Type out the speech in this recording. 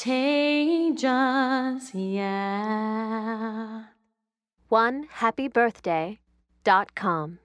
contagious, yeah. One happy birthday dot com.